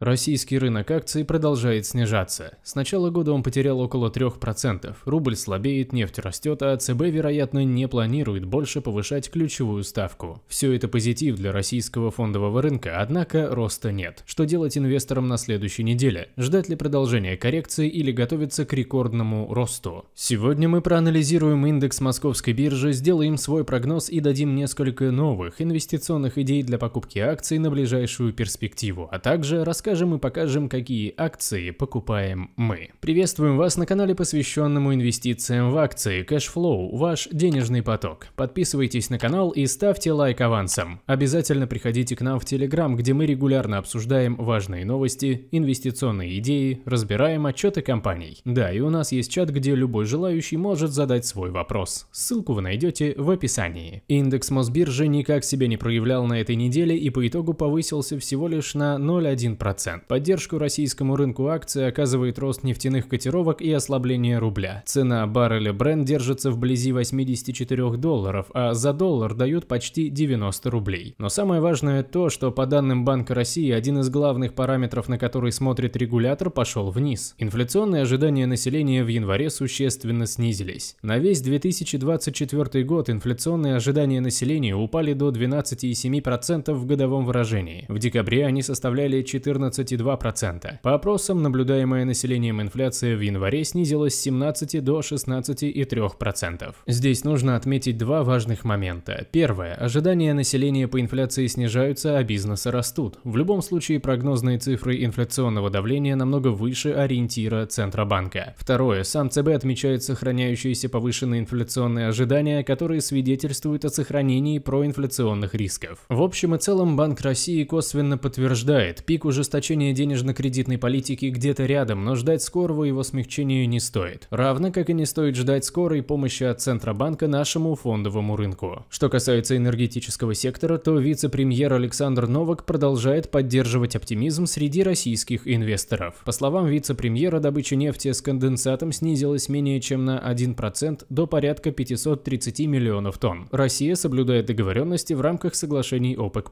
Российский рынок акций продолжает снижаться. С начала года он потерял около 3%. Рубль слабеет, нефть растет, а ЦБ, вероятно, не планирует больше повышать ключевую ставку. Все это позитив для российского фондового рынка, однако роста нет. Что делать инвесторам на следующей неделе? Ждать ли продолжения коррекции или готовиться к рекордному росту? Сегодня мы проанализируем индекс московской биржи, сделаем свой прогноз и дадим несколько новых инвестиционных идей для покупки акций на ближайшую перспективу, а также расскажем расскажем и покажем, какие акции покупаем мы. Приветствуем вас на канале, посвященному инвестициям в акции Cashflow, ваш денежный поток. Подписывайтесь на канал и ставьте лайк авансом. Обязательно приходите к нам в Telegram, где мы регулярно обсуждаем важные новости, инвестиционные идеи, разбираем отчеты компаний. Да, и у нас есть чат, где любой желающий может задать свой вопрос. Ссылку вы найдете в описании. Индекс Мосбиржи никак себя не проявлял на этой неделе и по итогу повысился всего лишь на 0,1%. Поддержку российскому рынку акций оказывает рост нефтяных котировок и ослабление рубля. Цена барреля Brent держится вблизи 84 долларов, а за доллар дают почти 90 рублей. Но самое важное то, что по данным Банка России, один из главных параметров, на который смотрит регулятор, пошел вниз. Инфляционные ожидания населения в январе существенно снизились. На весь 2024 год инфляционные ожидания населения упали до 12,7% в годовом выражении. В декабре они составляли 14 14,2%. По опросам, наблюдаемая населением инфляция в январе снизилась с 17 до 16,3%. Здесь нужно отметить два важных момента. Первое. Ожидания населения по инфляции снижаются, а бизнесы растут. В любом случае прогнозные цифры инфляционного давления намного выше ориентира Центробанка. Второе. Сам ЦБ отмечает сохраняющиеся повышенные инфляционные ожидания, которые свидетельствуют о сохранении проинфляционных рисков. В общем и целом Банк России косвенно подтверждает, пик ужесточения ужесточение денежно-кредитной политики где-то рядом, но ждать скорого его смягчению не стоит. Равно как и не стоит ждать скорой помощи от Центробанка нашему фондовому рынку. Что касается энергетического сектора, то вице-премьер Александр Новак продолжает поддерживать оптимизм среди российских инвесторов. По словам вице-премьера, добыча нефти с конденсатом снизилась менее чем на 1% до порядка 530 миллионов тонн. Россия соблюдает договоренности в рамках соглашений ОПЕК+.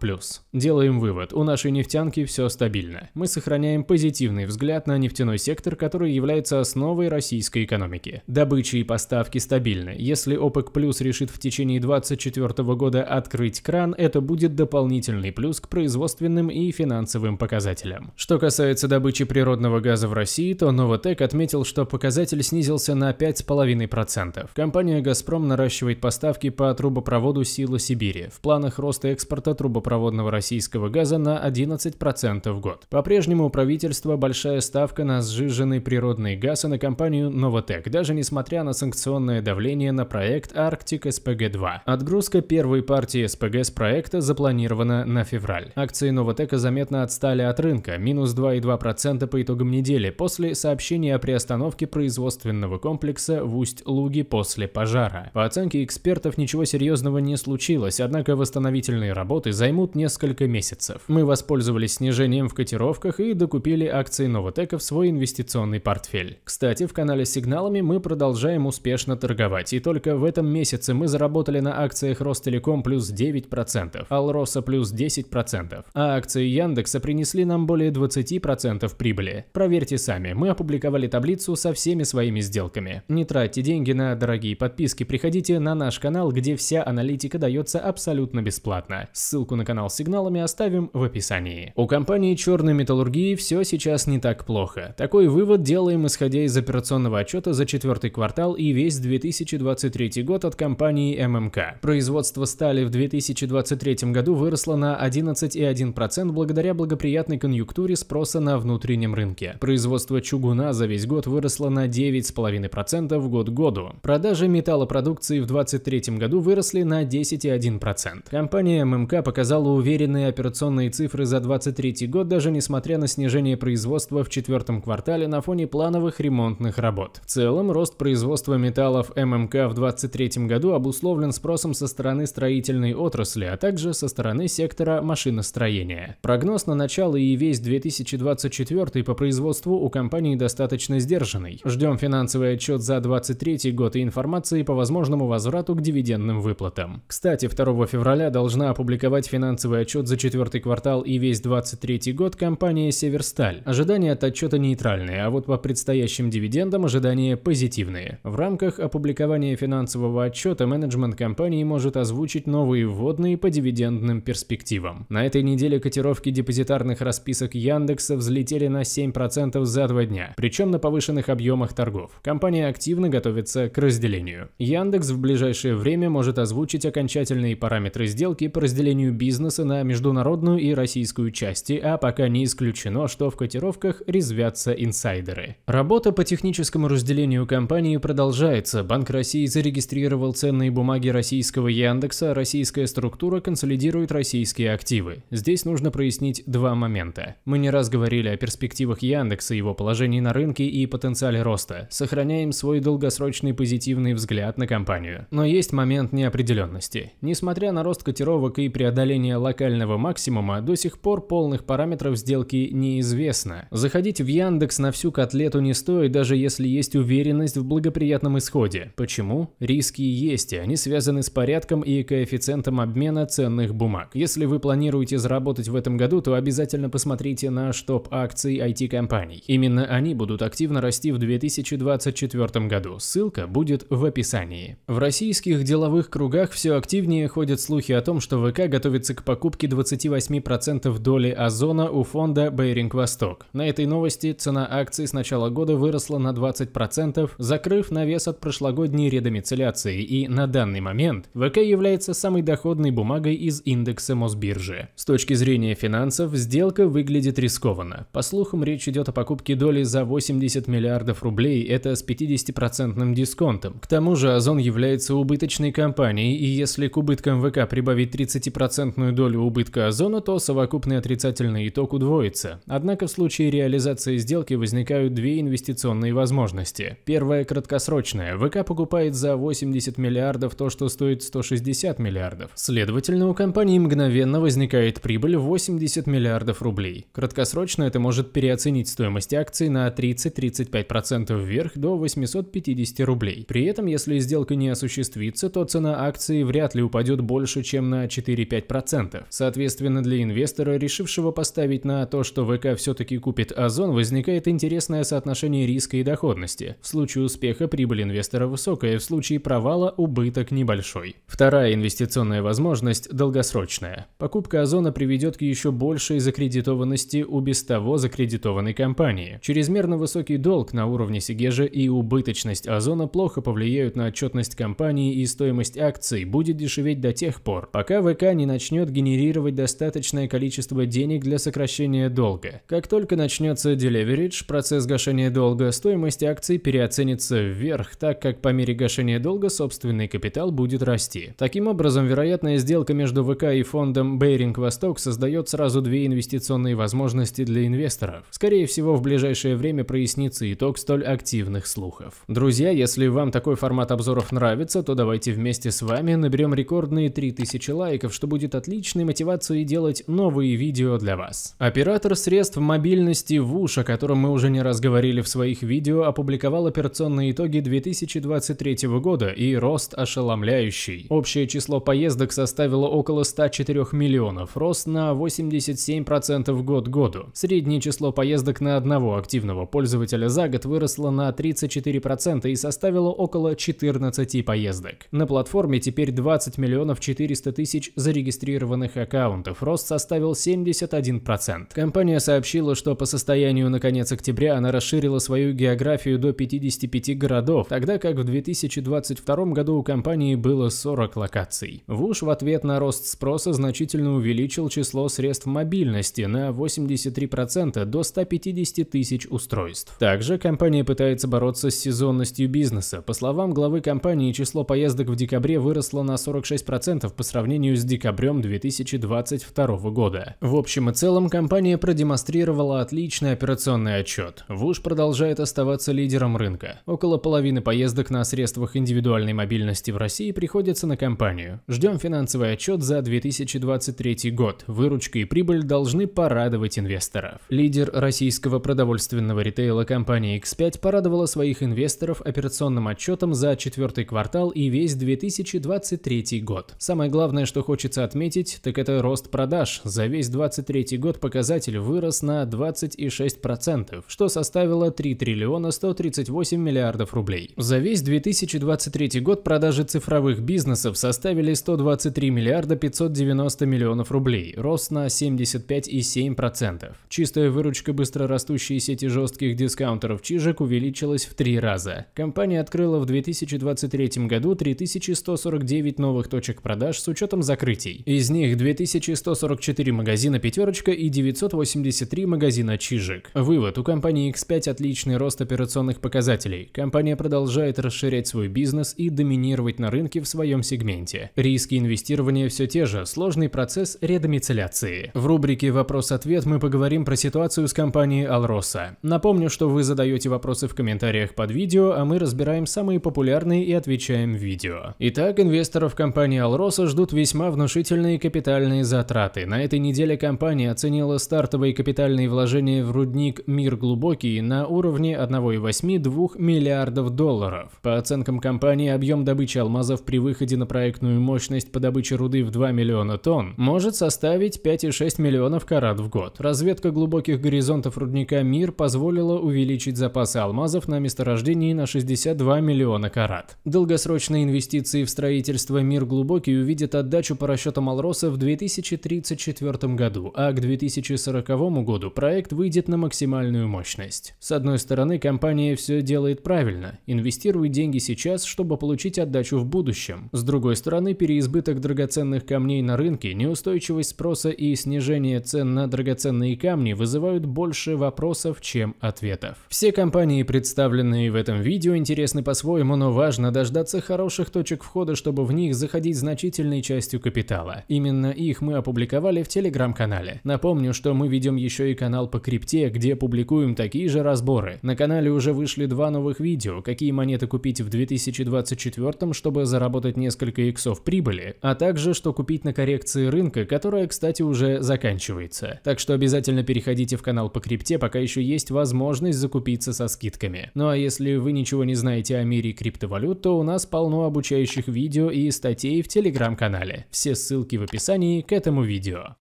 Делаем вывод, у нашей нефтянки все стабильно стабильно. Мы сохраняем позитивный взгляд на нефтяной сектор, который является основой российской экономики. Добыча и поставки стабильны. Если ОПЕК Плюс решит в течение 2024 года открыть кран, это будет дополнительный плюс к производственным и финансовым показателям. Что касается добычи природного газа в России, то Новотек отметил, что показатель снизился на 5,5%. Компания «Газпром» наращивает поставки по трубопроводу «Сила Сибири». В планах роста экспорта трубопроводного российского газа на 11% в год. По-прежнему у правительства большая ставка на сжиженный природный газ и на компанию Новотек, даже несмотря на санкционное давление на проект Арктик СПГ-2. Отгрузка первой партии СПГ с проекта запланирована на февраль. Акции Новотека заметно отстали от рынка, минус 2,2% по итогам недели, после сообщения о приостановке производственного комплекса в Усть-Луге после пожара. По оценке экспертов ничего серьезного не случилось, однако восстановительные работы займут несколько месяцев. Мы воспользовались снижением в котировке котировках и докупили акции Новотека в свой инвестиционный портфель. Кстати, в канале с сигналами мы продолжаем успешно торговать, и только в этом месяце мы заработали на акциях Ростелеком плюс 9%, Алроса плюс 10%, а акции Яндекса принесли нам более 20% прибыли. Проверьте сами, мы опубликовали таблицу со всеми своими сделками. Не тратьте деньги на дорогие подписки, приходите на наш канал, где вся аналитика дается абсолютно бесплатно. Ссылку на канал с сигналами оставим в описании. У компании Черный черной металлургии все сейчас не так плохо. Такой вывод делаем исходя из операционного отчета за четвертый квартал и весь 2023 год от компании ММК. Производство стали в 2023 году выросло на 11,1% благодаря благоприятной конъюнктуре спроса на внутреннем рынке. Производство чугуна за весь год выросло на 9,5% в год году. Продажи металлопродукции в 2023 году выросли на 10,1%. Компания ММК показала уверенные операционные цифры за 2023 год даже не несмотря на снижение производства в четвертом квартале на фоне плановых ремонтных работ. В целом, рост производства металлов ММК в 2023 году обусловлен спросом со стороны строительной отрасли, а также со стороны сектора машиностроения. Прогноз на начало и весь 2024 по производству у компании достаточно сдержанный. Ждем финансовый отчет за 2023 год и информации по возможному возврату к дивидендным выплатам. Кстати, 2 февраля должна опубликовать финансовый отчет за четвертый квартал и весь 2023 год компания «Северсталь». Ожидания от отчета нейтральные, а вот по предстоящим дивидендам ожидания позитивные. В рамках опубликования финансового отчета менеджмент компании может озвучить новые вводные по дивидендным перспективам. На этой неделе котировки депозитарных расписок Яндекса взлетели на 7% за два дня, причем на повышенных объемах торгов. Компания активно готовится к разделению. Яндекс в ближайшее время может озвучить окончательные параметры сделки по разделению бизнеса на международную и российскую части, а пока не исключено, что в котировках резвятся инсайдеры. Работа по техническому разделению компании продолжается. Банк России зарегистрировал ценные бумаги российского Яндекса, российская структура консолидирует российские активы. Здесь нужно прояснить два момента. Мы не раз говорили о перспективах Яндекса, его положении на рынке и потенциале роста. Сохраняем свой долгосрочный позитивный взгляд на компанию. Но есть момент неопределенности. Несмотря на рост котировок и преодоление локального максимума, до сих пор полных параметров сделки неизвестно. Заходить в Яндекс на всю котлету не стоит, даже если есть уверенность в благоприятном исходе. Почему? Риски есть, и они связаны с порядком и коэффициентом обмена ценных бумаг. Если вы планируете заработать в этом году, то обязательно посмотрите на штоп акций IT-компаний. Именно они будут активно расти в 2024 году. Ссылка будет в описании. В российских деловых кругах все активнее ходят слухи о том, что ВК готовится к покупке 28% доли Озона фонда Бейринг Восток. На этой новости цена акций с начала года выросла на 20%, закрыв навес от прошлогодней редомицеляции, и на данный момент ВК является самой доходной бумагой из индекса Мосбиржи. С точки зрения финансов, сделка выглядит рискованно. По слухам, речь идет о покупке доли за 80 миллиардов рублей, это с 50% дисконтом. К тому же Озон является убыточной компанией, и если к убыткам ВК прибавить 30% долю убытка Озона, то совокупный отрицательный итог удвоится. Однако в случае реализации сделки возникают две инвестиционные возможности. Первая краткосрочная. ВК покупает за 80 миллиардов то, что стоит 160 миллиардов. Следовательно, у компании мгновенно возникает прибыль в 80 миллиардов рублей. Краткосрочно это может переоценить стоимость акций на 30-35% вверх до 850 рублей. При этом, если сделка не осуществится, то цена акции вряд ли упадет больше, чем на 4-5%. Соответственно, для инвестора, решившего поставить на то, что ВК все-таки купит Озон, возникает интересное соотношение риска и доходности. В случае успеха прибыль инвестора высокая, в случае провала убыток небольшой. Вторая инвестиционная возможность – долгосрочная. Покупка Озона приведет к еще большей закредитованности у без того закредитованной компании. Чрезмерно высокий долг на уровне Сигежа и убыточность Озона плохо повлияют на отчетность компании и стоимость акций будет дешеветь до тех пор, пока ВК не начнет генерировать достаточное количество денег для сокращения долга. Как только начнется делеверидж, процесс гашения долга, стоимость акций переоценится вверх, так как по мере гашения долга собственный капитал будет расти. Таким образом, вероятная сделка между ВК и фондом Бейринг Восток создает сразу две инвестиционные возможности для инвесторов. Скорее всего, в ближайшее время прояснится итог столь активных слухов. Друзья, если вам такой формат обзоров нравится, то давайте вместе с вами наберем рекордные 3000 лайков, что будет отличной мотивацией делать новые видео для вас. Оператор средств мобильности ВУШ, о котором мы уже не раз говорили в своих видео, опубликовал операционные итоги 2023 года и рост ошеломляющий. Общее число поездок составило около 104 миллионов, рост на 87% год году. Среднее число поездок на одного активного пользователя за год выросло на 34% и составило около 14 поездок. На платформе теперь 20 миллионов 400 тысяч зарегистрированных аккаунтов, рост составил 71%. Компания сообщила, что по состоянию на конец октября она расширила свою географию до 55 городов, тогда как в 2022 году у компании было 40 локаций. ВУШ в ответ на рост спроса значительно увеличил число средств мобильности на 83% до 150 тысяч устройств. Также компания пытается бороться с сезонностью бизнеса. По словам главы компании, число поездок в декабре выросло на 46% по сравнению с декабрем 2022 года. В общем и целом, компания продемонстрировала отличный операционный отчет. ВУШ продолжает оставаться лидером рынка. Около половины поездок на средствах индивидуальной мобильности в России приходится на компанию. Ждем финансовый отчет за 2023 год. Выручка и прибыль должны порадовать инвесторов. Лидер российского продовольственного ритейла компания X5 порадовала своих инвесторов операционным отчетом за четвертый квартал и весь 2023 год. Самое главное, что хочется отметить, так это рост продаж. За весь 2023 год по показатель вырос на 26%, что составило 3 триллиона 138 миллиардов рублей. За весь 2023 год продажи цифровых бизнесов составили 123 миллиарда 590 миллионов рублей, рост на 75,7%. Чистая выручка быстрорастущей сети жестких дискаунтеров Чижик увеличилась в три раза. Компания открыла в 2023 году 3149 новых точек продаж с учетом закрытий. Из них 2144 магазина «Пятерочка» и 983 магазина «Чижик». Вывод. У компании X5 отличный рост операционных показателей. Компания продолжает расширять свой бизнес и доминировать на рынке в своем сегменте. Риски инвестирования все те же, сложный процесс редомицеляции. В рубрике «Вопрос-ответ» мы поговорим про ситуацию с компанией Alrosa. Напомню, что вы задаете вопросы в комментариях под видео, а мы разбираем самые популярные и отвечаем в видео. Итак, инвесторов компании Alrosa ждут весьма внушительные капитальные затраты. На этой неделе компания оценила стартовые капитальные вложения в рудник «Мир глубокий» на уровне 1,8-2 миллиардов долларов. По оценкам компании, объем добычи алмазов при выходе на проектную мощность по добыче руды в 2 миллиона тонн может составить 5,6 миллионов карат в год. Разведка глубоких горизонтов рудника «Мир» позволила увеличить запасы алмазов на месторождении на 62 миллиона карат. Долгосрочные инвестиции в строительство «Мир глубокий» увидят отдачу по расчетам Алроса в 2034 году, а к 2040 году проект выйдет на максимальную мощность. С одной стороны, компания все делает правильно, инвестирует деньги сейчас, чтобы получить отдачу в будущем. С другой стороны, переизбыток драгоценных камней на рынке, неустойчивость спроса и снижение цен на драгоценные камни вызывают больше вопросов, чем ответов. Все компании, представленные в этом видео, интересны по-своему, но важно дождаться хороших точек входа, чтобы в них заходить значительной частью капитала. Именно их мы опубликовали в телеграм-канале. Напомню, что мы ведем еще и канал по крипте, где публикуем такие же разборы. На канале уже вышли два новых видео, какие монеты купить в 2024, чтобы заработать несколько иксов прибыли, а также что купить на коррекции рынка, которая, кстати, уже заканчивается. Так что обязательно переходите в канал по крипте, пока еще есть возможность закупиться со скидками. Ну а если вы ничего не знаете о мире криптовалют, то у нас полно обучающих видео и статей в телеграм-канале. Все ссылки в описании к этому видео.